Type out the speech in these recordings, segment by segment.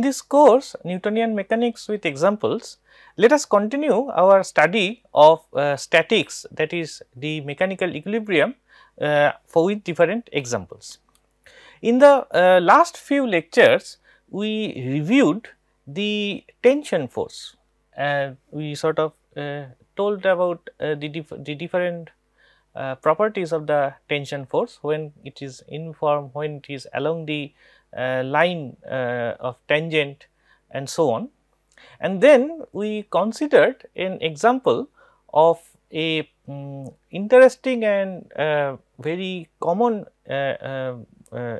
this course Newtonian mechanics with examples, let us continue our study of uh, statics that is the mechanical equilibrium uh, for with different examples. In the uh, last few lectures, we reviewed the tension force and we sort of uh, told about uh, the, dif the different uh, properties of the tension force when it is uniform, when it is along the line uh, of tangent and so on. And then we considered an example of a um, interesting and uh, very common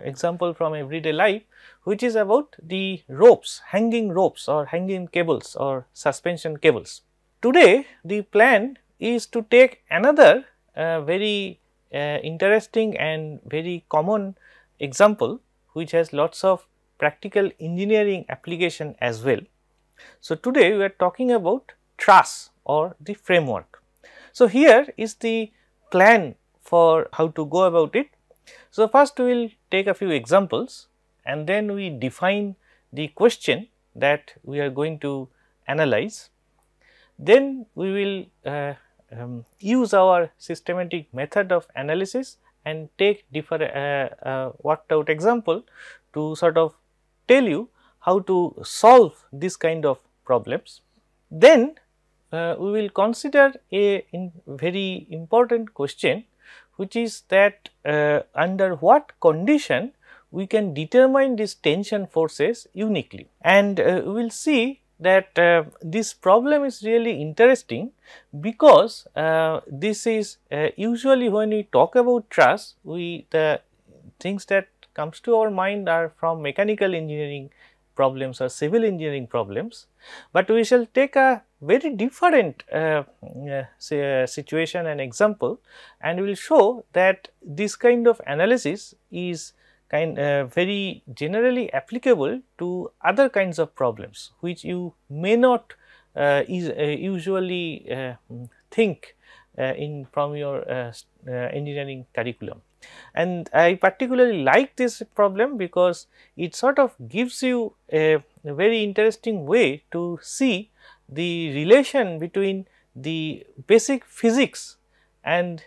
example from everyday life which is about the ropes, hanging ropes or hanging cables or suspension cables. Today the plan is to take another uh, very uh, interesting and very common example which has lots of practical engineering application as well. So, today we are talking about truss or the framework. So, here is the plan for how to go about it. So, first we will take a few examples and then we define the question that we are going to analyze. Then we will uh, um, use our systematic method of analysis and take different uh, uh, worked out example to sort of tell you how to solve this kind of problems. Then uh, we will consider a very important question which is that uh, under what condition we can determine these tension forces uniquely and uh, we will see that uh, this problem is really interesting because uh, this is uh, usually when we talk about truss we the things that comes to our mind are from mechanical engineering problems or civil engineering problems, but we shall take a very different uh, uh, uh, situation and example and we will show that this kind of analysis is kind uh, very generally applicable to other kinds of problems which you may not uh, is, uh, usually uh, think uh, in from your uh, engineering curriculum. And I particularly like this problem because it sort of gives you a, a very interesting way to see the relation between the basic physics and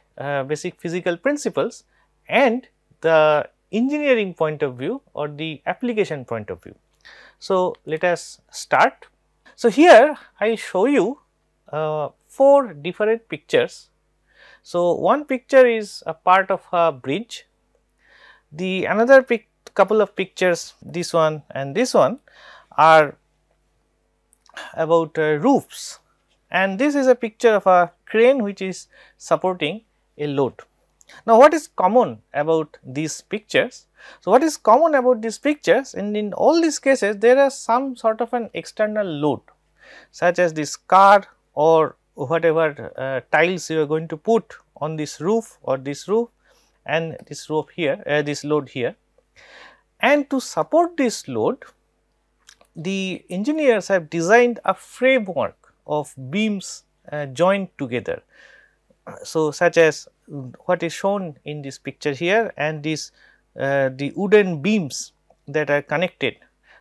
basic physical principles and the engineering point of view or the application point of view. So, let us start. So, here I show you uh, four different pictures. So, one picture is a part of a bridge, the another couple of pictures this one and this one are about uh, roofs and this is a picture of a crane which is supporting a load. Now, what is common about these pictures? So, what is common about these pictures and in all these cases there is some sort of an external load such as this car or whatever uh, tiles you are going to put on this roof or this roof and this roof here uh, this load here. And to support this load the engineers have designed a framework of beams uh, joined together. So, such as what is shown in this picture here and this uh, the wooden beams that are connected.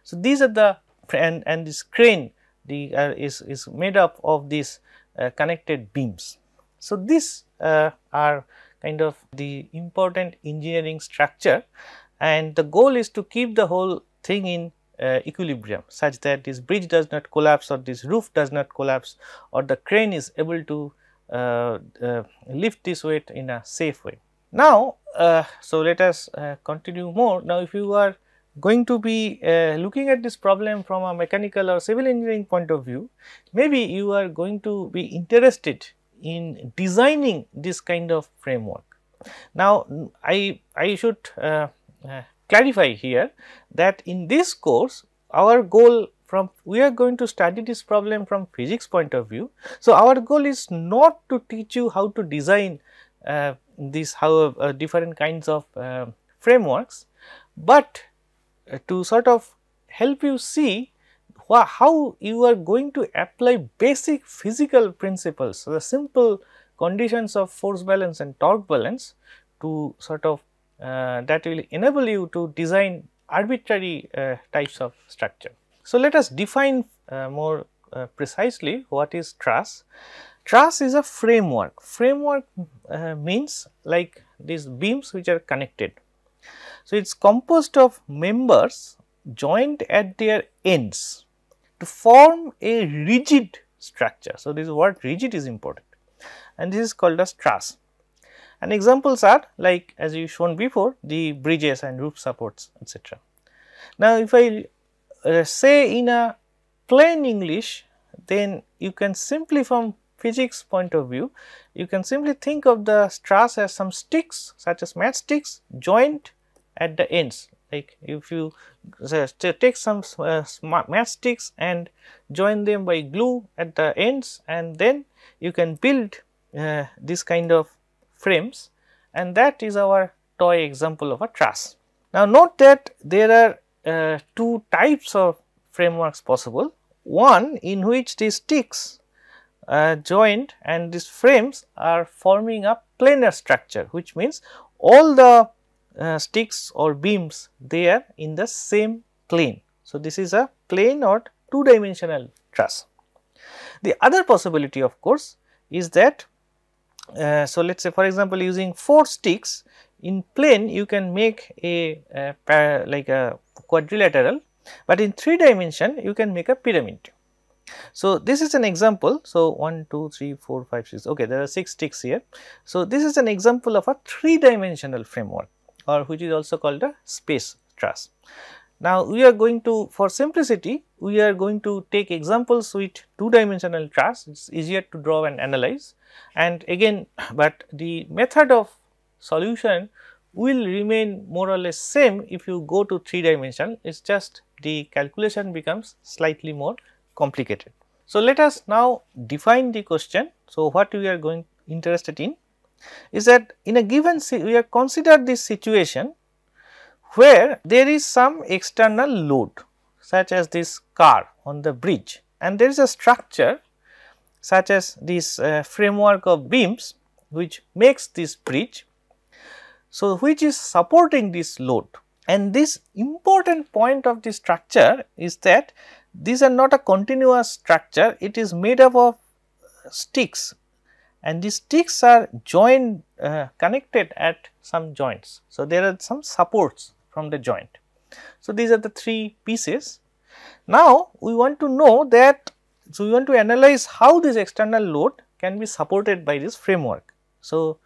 So, these are the and, and this crane the uh, is, is made up of these uh, connected beams. So, these uh, are kind of the important engineering structure and the goal is to keep the whole thing in uh, equilibrium such that this bridge does not collapse or this roof does not collapse or the crane is able to lift this weight in a safe way. Now, uh, so let us continue more. Now, if you are going to be uh, looking at this problem from a mechanical or civil engineering point of view, maybe you are going to be interested in designing this kind of framework. Now, I, I should uh, uh, clarify here that in this course our goal from we are going to study this problem from physics point of view. So, our goal is not to teach you how to design uh, these how uh, different kinds of uh, frameworks, but uh, to sort of help you see how you are going to apply basic physical principles, so the simple conditions of force balance and torque balance to sort of uh, that will enable you to design arbitrary uh, types of structure. So, let us define uh, more uh, precisely what is truss. Truss is a framework. Framework uh, means like these beams which are connected. So, it is composed of members joined at their ends to form a rigid structure. So, this word rigid is important and this is called as truss. And examples are like as you shown before the bridges and roof supports etc. Now, if I uh, say in a plain English then you can simply from physics point of view you can simply think of the truss as some sticks such as matchsticks joined at the ends like if you take some uh, matchsticks and join them by glue at the ends and then you can build uh, this kind of frames and that is our toy example of a truss. Now note that there are uh, two types of frameworks possible. One in which these sticks are joined and these frames are forming a planar structure which means all the uh, sticks or beams they are in the same plane. So, this is a plane or two dimensional truss. The other possibility of course is that uh, so let us say for example using 4 sticks in plane you can make a, a like a quadrilateral, but in 3 dimension you can make a pyramid. So, this is an example. So, 1, 2, 3, 4, 5, 6, okay, there are 6 sticks here. So, this is an example of a 3 dimensional framework or which is also called a space truss. Now, we are going to for simplicity we are going to take examples with 2 dimensional truss it is easier to draw and analyze and again but the method of solution will remain more or less same if you go to 3 dimension it is just the calculation becomes slightly more complicated. So, let us now define the question. So, what we are going interested in is that in a given we have considered this situation where there is some external load such as this car on the bridge and there is a structure such as this uh, framework of beams which makes this bridge. So, which is supporting this load and this important point of the structure is that these are not a continuous structure, it is made up of sticks and these sticks are joined uh, connected at some joints. So, there are some supports from the joint. So, these are the three pieces. Now, we want to know that so, we want to analyze how this external load can be supported by this framework. So,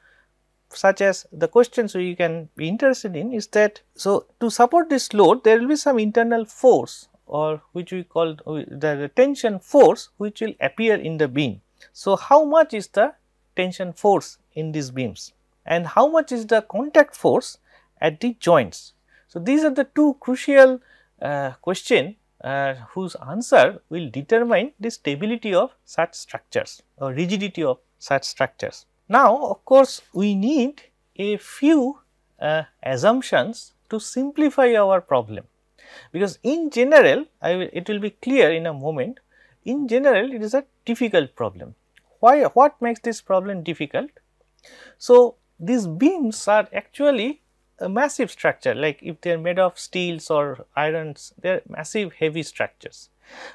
such as the questions we can be interested in is that, so to support this load there will be some internal force or which we call the tension force which will appear in the beam. So, how much is the tension force in these beams and how much is the contact force at the joints. So, these are the two crucial uh, question uh, whose answer will determine the stability of such structures or rigidity of such structures. Now, of course, we need a few uh, assumptions to simplify our problem because in general will, it will be clear in a moment in general it is a difficult problem. Why what makes this problem difficult? So, these beams are actually a massive structure like if they are made of steels or irons they are massive heavy structures.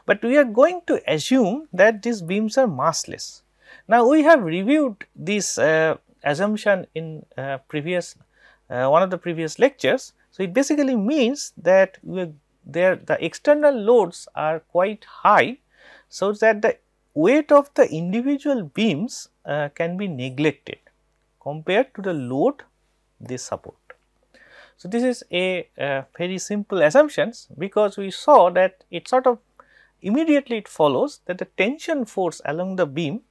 But we are going to assume that these beams are massless. Now we have reviewed this uh, assumption in uh, previous uh, one of the previous lectures. So it basically means that there the external loads are quite high so that the weight of the individual beams uh, can be neglected compared to the load they support. So, this is a, a very simple assumptions because we saw that it sort of immediately it follows that the tension force along the beam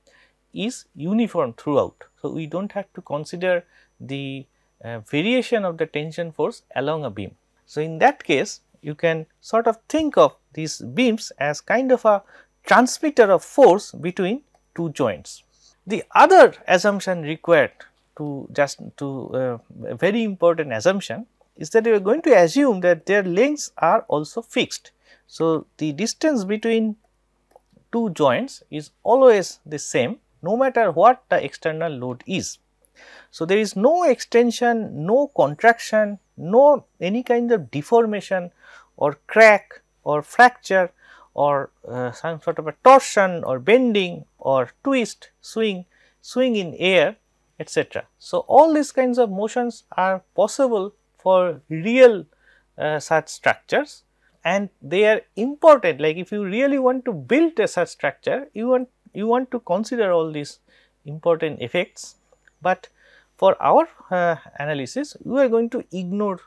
is uniform throughout. So, we do not have to consider the uh, variation of the tension force along a beam. So, in that case you can sort of think of these beams as kind of a transmitter of force between two joints. The other assumption required to just to uh, very important assumption is that we are going to assume that their lengths are also fixed. So, the distance between two joints is always the same no matter what the external load is. So, there is no extension, no contraction, no any kind of deformation or crack or fracture or uh, some sort of a torsion or bending or twist, swing, swing in air etc. So, all these kinds of motions are possible for real uh, such structures and they are important like if you really want to build a such structure you want you want to consider all these important effects, but for our uh, analysis we are going to ignore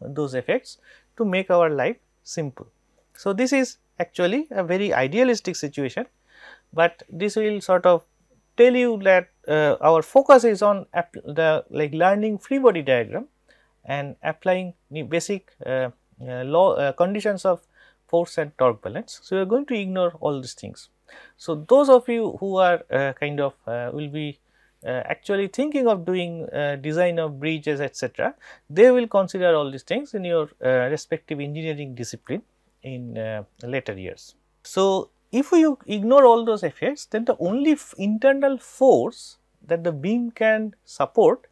those effects to make our life simple. So, this is actually a very idealistic situation, but this will sort of tell you that uh, our focus is on the like learning free body diagram and applying the basic uh, uh, law uh, conditions of force and torque balance. So, we are going to ignore all these things. So, those of you who are uh, kind of uh, will be actually thinking of doing design of bridges etc., they will consider all these things in your respective engineering discipline in later years. So, if you ignore all those effects then the only internal force that the beam can support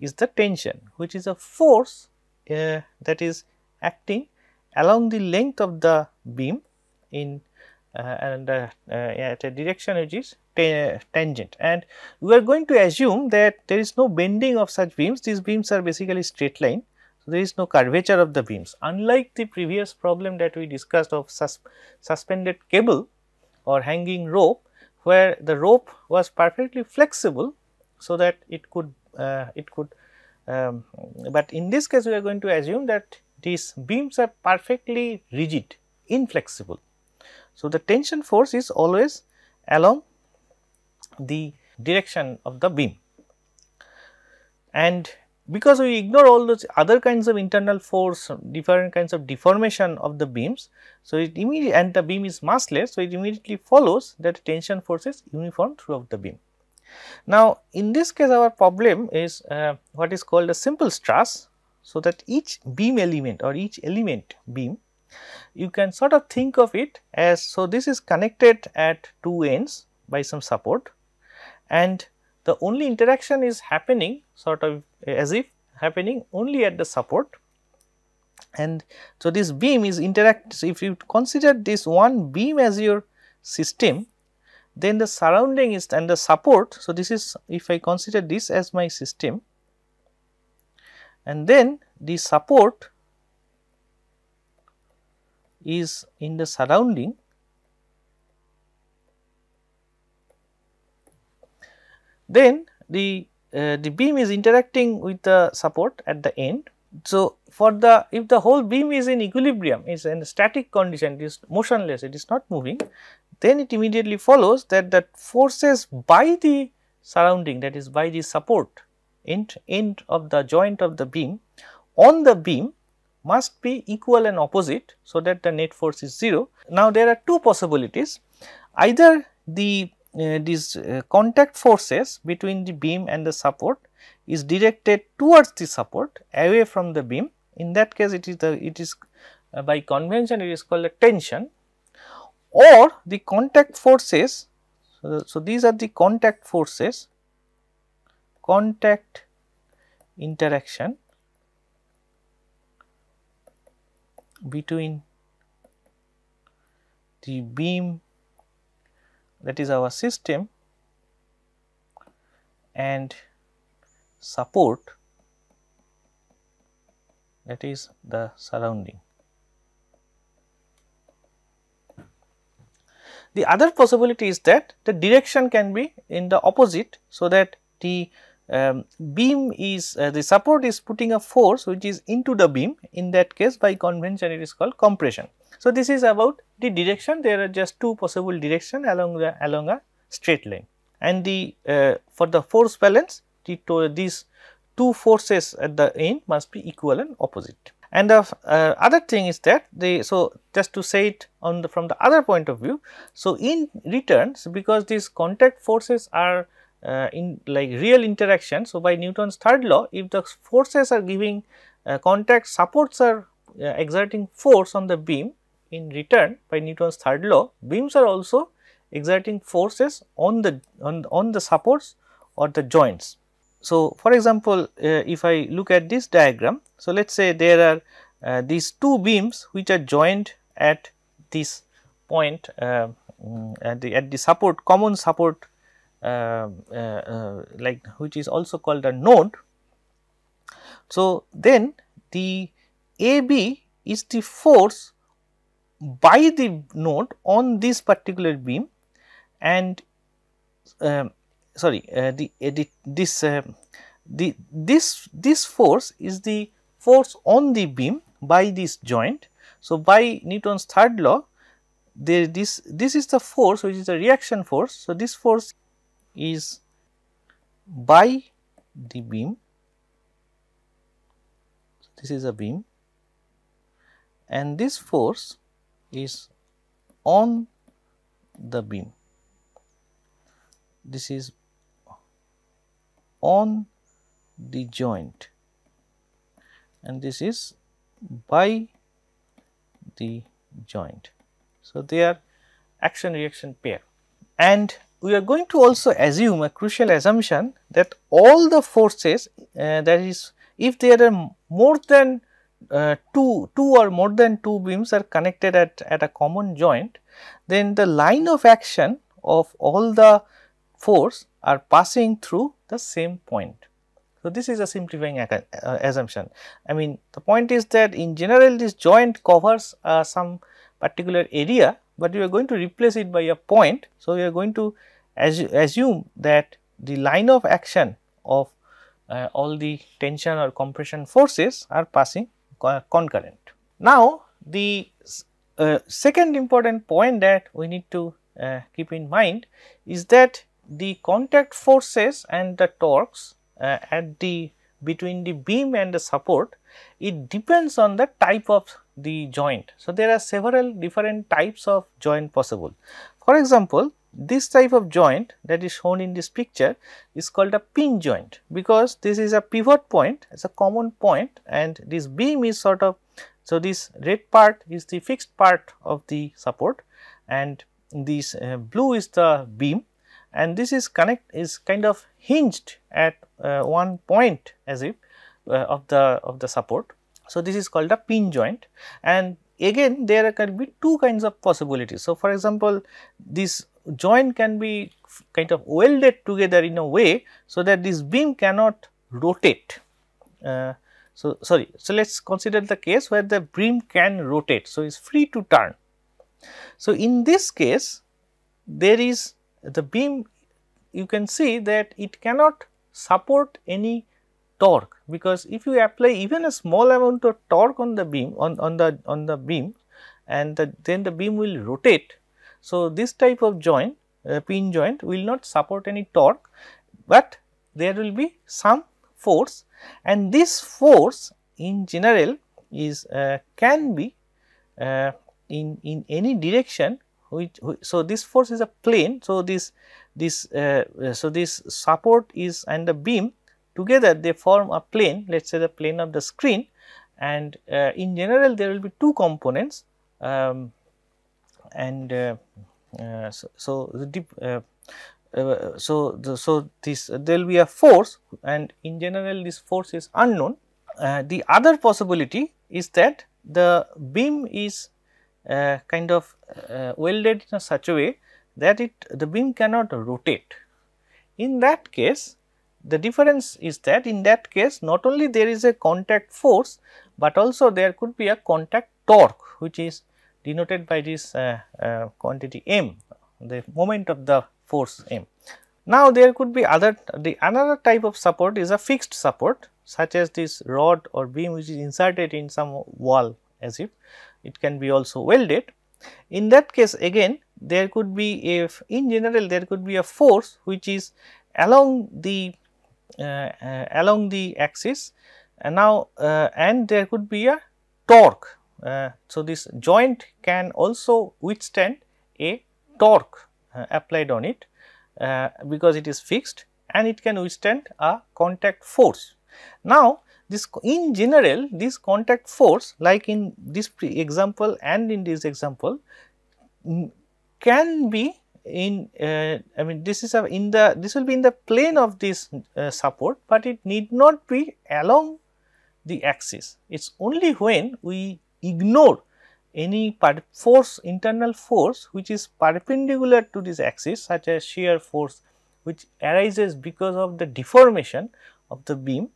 is the tension which is a force uh, that is acting along the length of the beam in uh, and uh, uh at a direction which is tangent. And we are going to assume that there is no bending of such beams. These beams are basically straight line. So there is no curvature of the beams. Unlike the previous problem that we discussed of sus suspended cable or hanging rope where the rope was perfectly flexible so that it could uh, it could um, but in this case we are going to assume that these beams are perfectly rigid inflexible. So, the tension force is always along the direction of the beam and because we ignore all those other kinds of internal force, different kinds of deformation of the beams. So, it immediately and the beam is massless. So, it immediately follows that tension force is uniform throughout the beam. Now, in this case our problem is uh, what is called a simple truss. So, that each beam element or each element beam you can sort of think of it as so this is connected at two ends by some support and the only interaction is happening sort of as if happening only at the support. And so this beam is interact so if you consider this one beam as your system then the surrounding is and the support so this is if i consider this as my system and then the support is in the surrounding then the uh, the beam is interacting with the support at the end. So, for the if the whole beam is in equilibrium is in static condition it is motionless it is not moving then it immediately follows that the forces by the surrounding that is by the support end, end of the joint of the beam on the beam must be equal and opposite so that the net force is 0. Now, there are two possibilities. Either the uh, these uh, contact forces between the beam and the support is directed towards the support away from the beam. In that case it is the it is uh, by convention it is called a tension. Or the contact forces so, so these are the contact forces contact interaction between the beam that is our system and support that is the surrounding. The other possibility is that the direction can be in the opposite. So, that the um, beam is uh, the support is putting a force which is into the beam in that case by convention it is called compression. So, this is about the direction there are just two possible direction along the along a straight line and the uh, for the force balance the these two forces at the end must be equal and opposite. And the uh, other thing is that the so just to say it on the from the other point of view. So, in returns because these contact forces are in like real interaction. So, by Newton's third law if the forces are giving uh, contact supports are uh, exerting force on the beam in return by Newton's third law beams are also exerting forces on the on, on the supports or the joints. So, for example, uh, if I look at this diagram, so let us say there are uh, these two beams which are joined at this point uh, mm, at the at the support common support uh, uh, uh like which is also called a node. So, then the AB is the force by the node on this particular beam and um, sorry uh, the, uh, this uh, the this this force is the force on the beam by this joint. So, by Newton's third law there this this is the force which is the reaction force. So, this force is by the beam. This is a beam. And this force is on the beam. This is on the joint. And this is by the joint. So, they are action reaction pair. And we are going to also assume a crucial assumption that all the forces uh, that is if there are more than uh, two, two or more than two beams are connected at, at a common joint, then the line of action of all the force are passing through the same point. So, this is a simplifying uh, assumption. I mean the point is that in general this joint covers uh, some particular area, but we are going to replace it by a point. So, we are going to assume that the line of action of uh, all the tension or compression forces are passing concurrent. Now, the uh, second important point that we need to uh, keep in mind is that the contact forces and the torques uh, at the between the beam and the support it depends on the type of the joint. So, there are several different types of joint possible. For example, this type of joint that is shown in this picture is called a pin joint because this is a pivot point it is a common point and this beam is sort of so this red part is the fixed part of the support and this uh, blue is the beam and this is connect is kind of hinged at uh, one point as if uh, of the of the support. So, this is called a pin joint and again there can be two kinds of possibilities. So, for example, this joint can be kind of welded together in a way so that this beam cannot rotate. Uh, so, sorry, so let us consider the case where the beam can rotate. So, it is free to turn. So, in this case there is the beam you can see that it cannot support any torque. Because if you apply even a small amount of torque on the beam on, on the on the beam and the, then the beam will rotate. So, this type of joint uh, pin joint will not support any torque, but there will be some force. And this force in general is uh, can be uh, in in any direction which, which, so this force is a plane. So this this uh, uh, so this support is and the beam together they form a plane let us say the plane of the screen and uh, in general there will be two components um, and uh, uh, so, so, the deep, uh, so the, so this there will be a force and in general this force is unknown the other possibility is that the beam is kind of welded in such a way that it the beam cannot rotate. In that case the difference is that in that case not only there is a contact force, but also there could be a contact torque which is denoted by this uh, uh, quantity m the moment of the force m. Now, there could be other the another type of support is a fixed support such as this rod or beam which is inserted in some wall as if it can be also welded. In that case again there could be a in general there could be a force which is along the along the axis and now uh, and there could be a torque. Uh, so, this joint can also withstand a torque uh, applied on it uh, because it is fixed and it can withstand a contact force. Now, this in general this contact force like in this example and in this example can be in uh, I mean this is a in the this will be in the plane of this uh, support, but it need not be along the axis. It is only when we ignore any force internal force which is perpendicular to this axis such as shear force which arises because of the deformation of the beam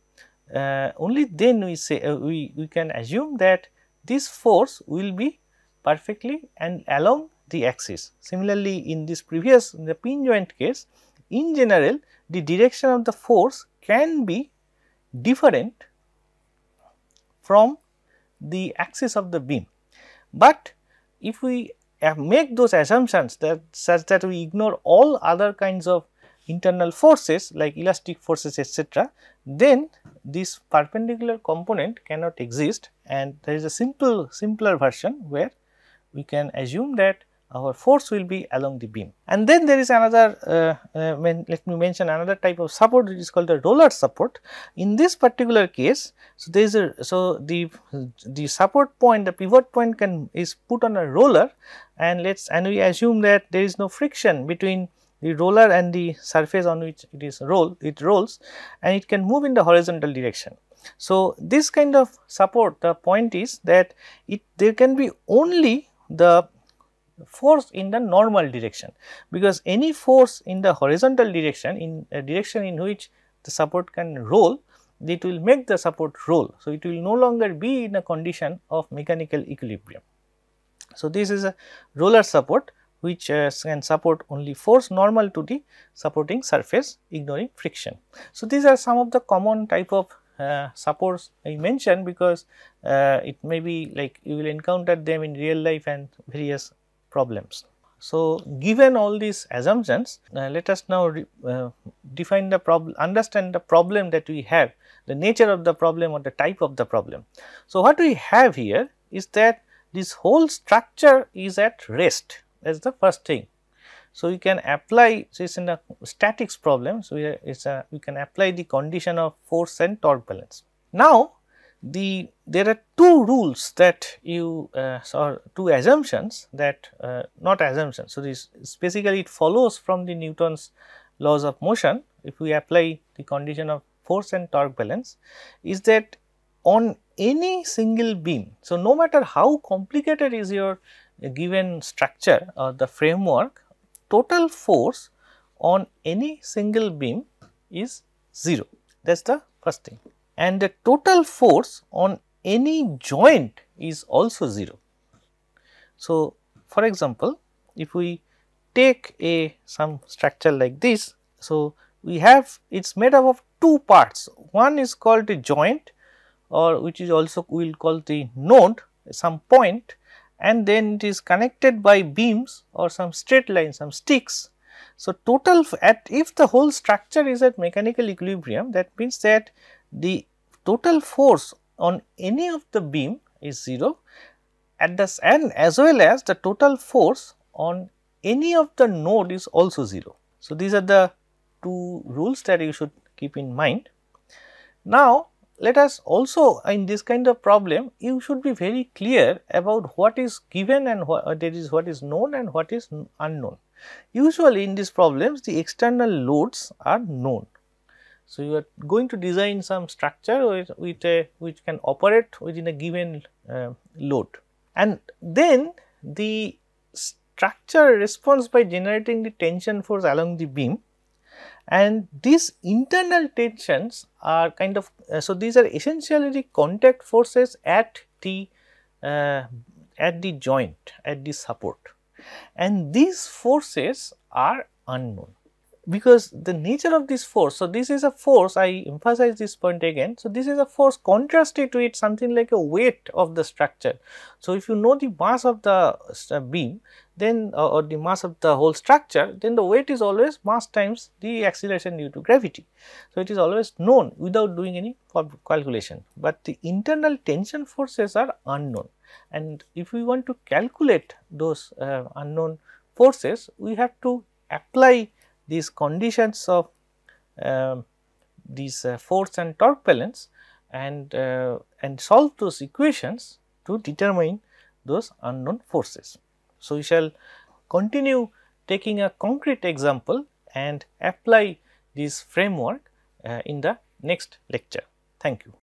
uh, only then we say uh, we, we can assume that this force will be perfectly and along the axis. Similarly, in this previous in the pin joint case in general the direction of the force can be different from the axis of the beam. But if we make those assumptions that such that we ignore all other kinds of internal forces like elastic forces etc., then this perpendicular component cannot exist and there is a simple simpler version where we can assume that our force will be along the beam. And then there is another, uh, uh, let me mention another type of support which is called the roller support. In this particular case, so there is a, so the, the support point, the pivot point can is put on a roller and let's, and we assume that there is no friction between the roller and the surface on which it is roll, it rolls and it can move in the horizontal direction. So, this kind of support the point is that it there can be only the force in the normal direction because any force in the horizontal direction in a direction in which the support can roll it will make the support roll. So, it will no longer be in a condition of mechanical equilibrium. So, this is a roller support which uh, can support only force normal to the supporting surface ignoring friction. So, these are some of the common type of uh, supports I mentioned because uh, it may be like you will encounter them in real life and various problems. So, given all these assumptions, uh, let us now uh, define the problem, understand the problem that we have, the nature of the problem or the type of the problem. So, what we have here is that this whole structure is at rest, is the first thing. So, we can apply, so it is in a statics problem, so we, a, we can apply the condition of force and torque balance. Now, the there are two rules that you uh, or two assumptions that uh, not assumptions. So, this basically it follows from the Newton's laws of motion if we apply the condition of force and torque balance is that on any single beam. So, no matter how complicated is your given structure or the framework total force on any single beam is 0 that is the first thing and the total force on any joint is also 0. So, for example, if we take a some structure like this, so we have it is made up of two parts, one is called a joint or which is also we will call the node some point and then it is connected by beams or some straight lines some sticks. So, total at if the whole structure is at mechanical equilibrium that means that the total force on any of the beam is 0 at the and as well as the total force on any of the node is also 0. So, these are the two rules that you should keep in mind. Now, let us also in this kind of problem you should be very clear about what is given and what uh, there is what is known and what is unknown. Usually in these problems the external loads are known so, you are going to design some structure with, with a which can operate within a given uh, load. And then the structure responds by generating the tension force along the beam. And these internal tensions are kind of uh, so these are essentially the contact forces at the uh, at the joint at the support. And these forces are unknown because the nature of this force, so this is a force, I emphasize this point again. So, this is a force contrasted to it something like a weight of the structure. So, if you know the mass of the uh, beam, then uh, or the mass of the whole structure, then the weight is always mass times the acceleration due to gravity. So, it is always known without doing any calculation, but the internal tension forces are unknown. And if we want to calculate those uh, unknown forces, we have to apply these conditions of uh, these uh, force and torque balance and uh, and solve those equations to determine those unknown forces. So, we shall continue taking a concrete example and apply this framework uh, in the next lecture. Thank you.